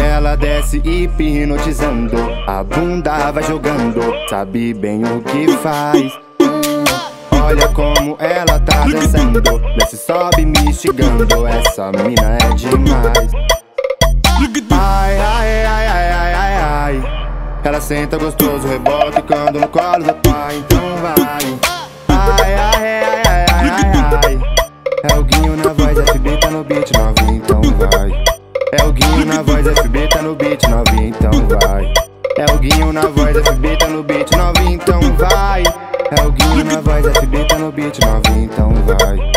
Ela desce hipnotizando, a bunda vai jogando, sabe bem o que faz. Olha como ela tá dançando, desce, sobe me instigando, essa mina é demais. Ai, ai, ai, ai, ai, ai, ai. Ela senta gostoso, rebola ficando no colo do pai, então vai. Ai, ai, ai, ai, ai, ai, ai. É o guinho na voz, FB tá no beat, na voz, FB tá no beat, novinho, então vai. É o guinho na voz, FB tá no beat, novinho, então vai. É o guinho na voz, FB tá no beat, novinho, então vai.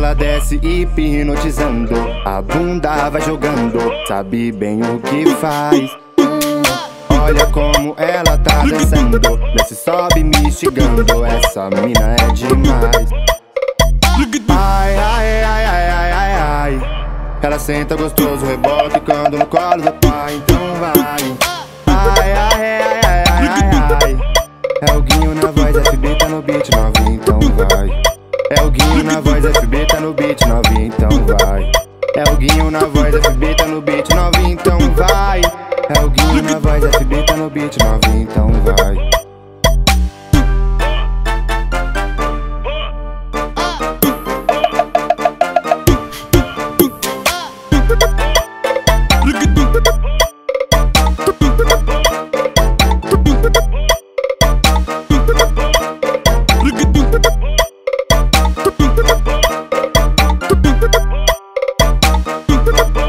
Ela desce hipnotizando, a bunda vai jogando, sabe bem o que faz. Olha como ela tá dançando, desce, sobe me instigando, essa mina é demais. Ai, ai, ai, ai, ai, ai, ai. Ela senta gostoso, rebola ficando no colo do pai, então vai. Ai, ai, ai, ai, ai, ai. É o guinho na voz, FB tá no beat. É o Guinho na voz, FB tá no beat, novinha, então vai. É o Guinho na voz, FB tá no beat, novinha, então vai. É o Guinho na voz, FB tá no beat, novinha, então vai. Thank Boop, boop, boop.